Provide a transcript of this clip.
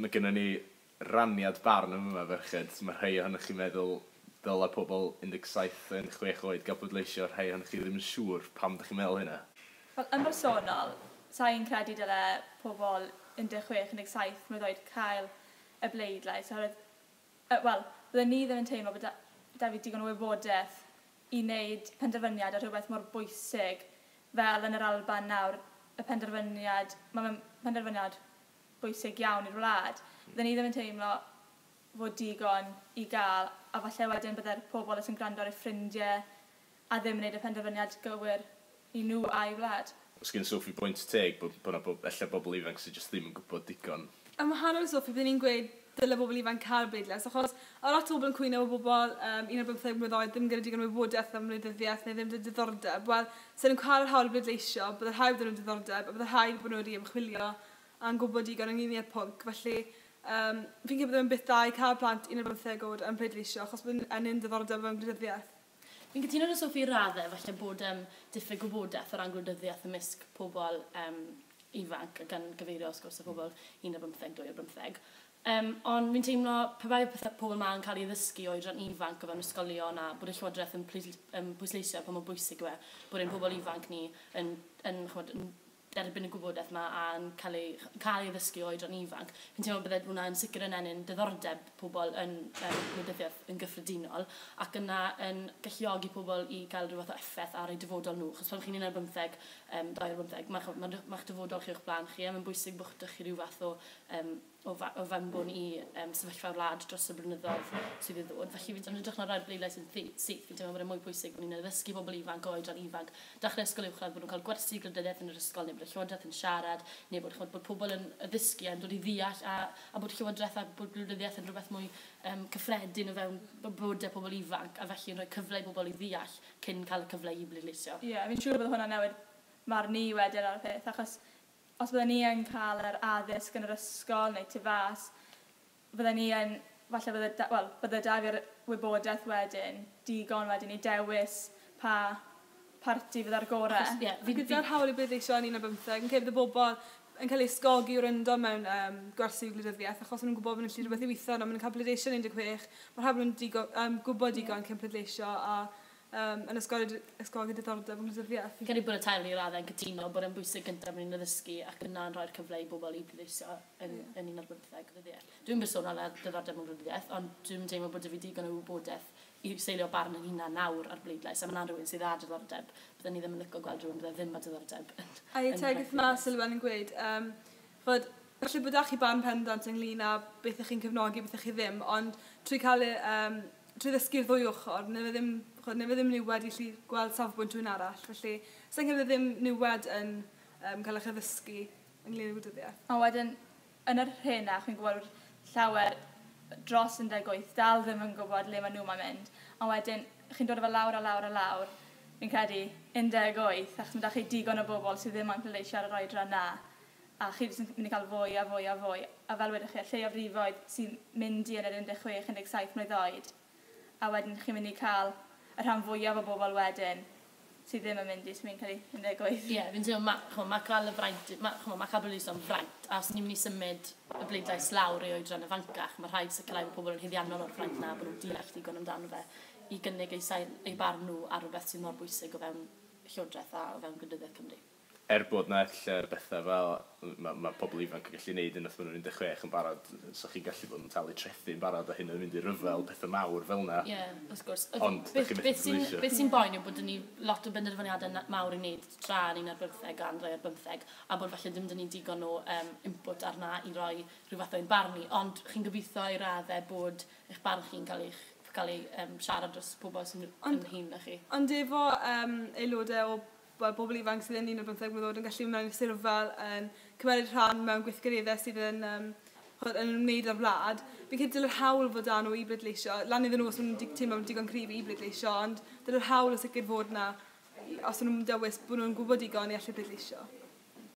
mae gennym ni raniad barn yma ferched. Mae rhai ohonych chi'n meddwl ddyla pobl 17-16 oed gael bwydleisio rhai ohonych chi ddim yn siŵr pam ydych chi'n meddwl hynna. Wel, yn bersonol, sa'n credu dyle pobl 16-17 mynd oed cael y bleidlais. Oherwydd, wel, byddwn ni ddim yn teimlo bod da, da fi digon o wybodaeth i wneud penderfyniad ar rhywbeth mor bwysig fel yn yr Alban nawr, y penderfyniad, mae'n penderfyniad bwysig iawn i'r wlad, byddwn ni ddim yn teimlo fod digon i gael, a falle wedyn byddai'r pobl sy'n gwrando ar eu ffrindiau a ddim yn gwneud y penderfyniad gywir i nhw a'i wlad. Os gen Sophie pwynt teg bod yna bo, bo, bobl ifanc sydd jyst ddim yn gwybod digon. Ym hanner Sophie, byddwn ni'n gweud dyle bobl ifanc cael bleidlais, achos ar lot o bobl yn cwyno o bobl um, 15 mlynedd oed ddim gyda digon wybodaeth am wleidyddiaeth neu ddim gyda diddordeb, wel, sy'n nhw'n cael yr hawl bleidleisio, byddai'r rhaid bod nhw'n diddordeb, a byddai'r rhaid bod nhw wedi ymchwilio a'n gwybod i gan yngluniad pwnc. Felly, um, fi'n credu bod yn byth dda i cael plant 11 oed yn pleidleisio, achos bod yn un diddordeb mewn gwleidyddiaeth. Fi'n cytuno yn y soffi raddau, falle bod um, diffyg gwybodaeth o ran gwleidyddiaeth ymysg pobl um, ifanc gan gyfeirio os gwrs o bobl 11-12. Um, ond fi'n teimlo pe bai pethau pobl ma yn cael ei ddysgu o oedran ifanc o fewn ysgolion a bod y llywodraeth yn, pwysleisio pa mor bwysig yw e, bod ein pobl ifanc ni yn, yn, yn, yn derbyn y gwybodaeth yma a'n cael ei, cael ei ddysgu o oedran ifanc, fi'n teimlo byddai hwnna yn sicr yn enyn diddordeb pobl yn um, wleidyddiaeth yn gyffredinol ac yna yn galluogi pobl i gael rhyw fath o effaith ar eu dyfodol nhw. Chos pan chi'n un ar bymtheg, um, dau ar bymtheg, mae'ch ma, ma, ma dyfodol chi o'ch blaen chi a mae'n bwysig bod chi rhyw fath o um, o, fa o fanbwn i um, sefyllfa wlad dros y blynyddoedd sydd i ddod. Felly fi'n edrych na rhaid bleidlais yn syth. Fi'n teimlo bod e'n mwy pwysig bod ni'n addysgu bobl ifanc o oedran ifanc. dechrau ysgol uwchradd bod nhw'n cael gwersi grydyniaeth yn yr ysgol neu bod y llywodraeth yn siarad neu bod, bod pobl yn addysgu a'n dod i ddeall a, a bod llywodraeth a bod gwleidyddiaeth yn rhywbeth mwy um, cyffredin o fewn bywydau pobl ifanc a felly yn rhoi cyfle i bobl i ddeall cyn cael y cyfle i bleidleisio. Ie, yeah, fi'n siŵr bod hwnna newid marn i wedyn ar y peth achos os byddwn ni yn cael yr addysg yn yr ysgol neu tu fas, bydden ni yn, falle bydde, da, well, bydde da fi'r wybodaeth wedyn, digon wedyn i dewis pa parti fydd ar gorau. Ie, yeah, fi gyda'r hawl i bydd eisiau yn 15, yn cefyd y bobl yn cael ei sgogi o'r yndo mewn um, gwersi gwleidyddiaeth, achos nhw'n gwybod bod nhw'n gallu rhywbeth i weithio, ond maen nhw'n cael pleidleisio yn 16, mae'r rhaid nhw'n um, gwybod digon yeah. cyn pleidleisio a um, yn ysgogi diddordeb yn gwleidyddiaeth. Fi'n credu bod y teulu i'r adeg yn cytuno bod yn bwysig gyntaf yn addysgu ac yna'n rhoi'r cyfle i bobl i bleisio yn, yeah. yn un o'r bwynthau gwleidyddiaeth. Dwi'n bersonol ar diddordeb yn gwleidyddiaeth, ond dwi'n teimlo bod y fi digon o wybodaeth i seilio barn yn hunan nawr ar bleidlais, a mae'n rhywun sydd â diddordeb, byddwn ni ddim yn licio gweld rhywun byddai ddim â diddordeb. A i tegeth ma Sylwan yn gweud, um, fod Felly bod chi barn pendant ynglyn â beth ych chi'n cefnogi, beth ych chi ddim, ond trwy cael um, trwy ddysgu'r ddwy ochr, neu fe ddim, neu fe ddim niwed i chi gweld safbwynt rhywun arall. Felly, sy'n cael ddim niwed yn um, cael eich addysgu ynglyn â gwydyddiaeth. A wedyn, yn yr hyn a chi'n gwybod llawer dros yn degwyth, dal ddim yn gwybod le mae nhw mae'n mynd. A wedyn, chi'n dod efo lawr a lawr a lawr, fi'n credu 18, achos mae da chi digon o bobl sydd ddim yn pleisio ar yr oedran na a chi ddim yn mynd i cael fwy a fwy a fwy. A fel wedych chi, lle o frifoedd sy'n mynd i yn yr 16-17 mlynedd oed, a wedyn chi'n mynd i cael y rhan fwyaf o bobl wedyn sydd ddim yn mynd i, sy'n cael ei undegwydd. Ie, yeah, fi'n teimlo, mae ma cael y fraint, mae ma cael bleidlais o'n fraint, a os ni'n mynd i symud y bleidlais lawr i oedran y fancach, mae rhaid sicrhau bod pobl yn hyddiannol o'r fraint na, bod nhw'n deall digon amdano fe i gynnig eu, sain, eu barn nhw ar rhywbeth sy'n mor bwysig o fewn llywodraeth a o fewn gwleidyddiaeth Cymru er bod na lle bethau fel, mae ma pobl ifanc yn gallu neud yn oedd nhw'n 16 yn barod, so chi'n gallu bod yn talu trethu yn barod a hyn yn mynd i ryfel, pethau mawr fel na. Ie, yeah, wrth gwrs. Ond, beth sy'n be sy boen yw bod ni lot o benderfyniadau mawr i wneud tra ni'n ar bymtheg a andrau ar bymtheg, a bod falle ddim dyn ni'n digon o um, input arna i roi rhyw fath o'n ein ond chi'n gobeithio i raddau bod eich barn chi'n cael eich cael ei um, siarad dros pobl sy'n hyn na chi. Ond efo um, aelodau o bod bobl ifanc sydd yn 11 mlynedd yn gallu mewn i'r sirfal yn cymeryd rhan mewn gweithgareddau sydd yn um, yn ymwneud â'r wlad, fi'n credu dyla'r hawl fod dan nhw i bleidleisio. Lan iddyn nhw os nhw'n teimlo bod digon cryf i bleidleisio, ond dyla'r hawl o sicr fod na os nhw'n dewis bod nhw'n gwybod digon i allu bleidleisio.